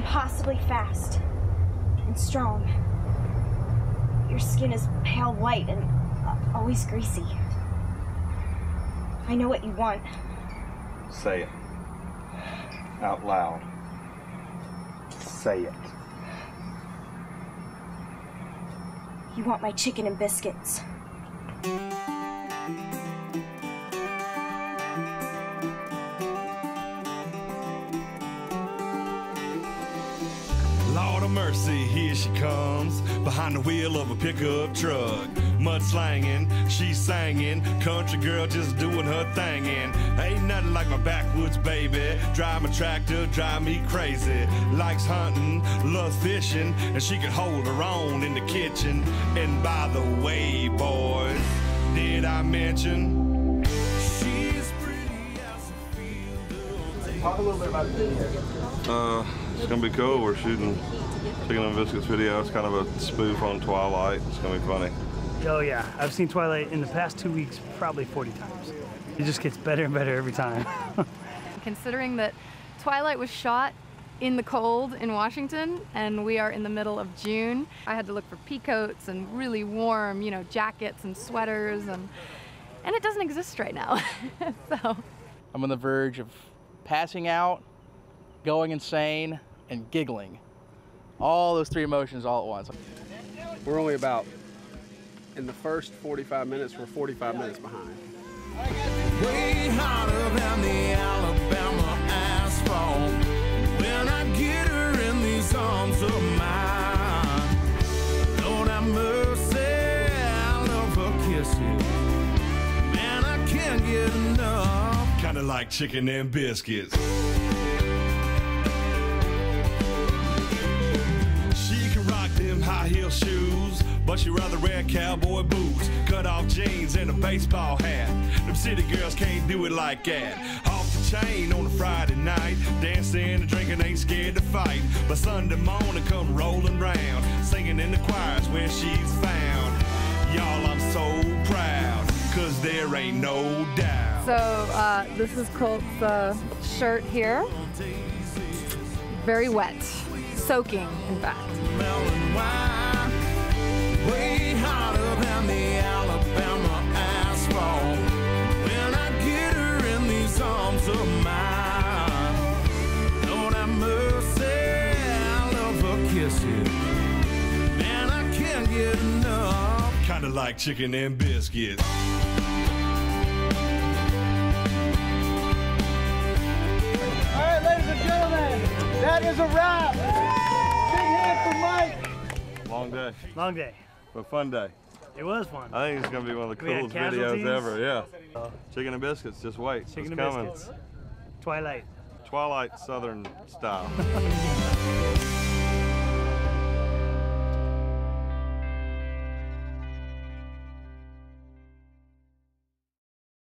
impossibly fast and strong. Your skin is pale white and uh, always greasy. I know what you want. Say it. Out loud. Say it. You want my chicken and biscuits. Mercy, here she comes behind the wheel of a pickup truck. Mud slanging, she's singing, country girl just doing her thing. Ain't nothing like my backwoods baby. Drive my tractor, drive me crazy. Likes hunting, loves fishing, and she can hold her own in the kitchen. And by the way, boys, did I mention Talk a little bit about the video. Uh, it's gonna be cool. We're shooting Chicken and Biscuits video. It's kind of a spoof on Twilight. It's gonna be funny. Oh yeah, I've seen Twilight in the past two weeks probably 40 times. It just gets better and better every time. Considering that Twilight was shot in the cold in Washington and we are in the middle of June, I had to look for peacoats and really warm, you know, jackets and sweaters and and it doesn't exist right now. so I'm on the verge of passing out, going insane, and giggling. All those three emotions all at once. We're only about, in the first 45 minutes, we're 45 minutes behind. Way hotter than the Alabama asphalt. When I get her in these arms of mine, Lord have mercy, I love her kisses. Man, I can't get enough. Kinda like chicken and biscuits. She can rock them high heel shoes, but she rather wear cowboy boots, cut off jeans, and a baseball hat. Them city girls can't do it like that. Off the chain on a Friday night, dancing and drinking, ain't scared to fight. But Sunday morning come rolling round, singing in the choirs where she's found. Y'all, I'm so proud, cause there ain't no doubt. So uh, this is Colt's uh, shirt here. Very wet, soaking in fact. Kind of like chicken and the that is a wrap. Big hand for Mike. Long day, Long day. but fun day. It was fun. I think it's gonna be one of the We coolest videos ever. Yeah. Chicken and Biscuits. Just wait. Chicken it's and coming. biscuits. Twilight. Twilight Southern style.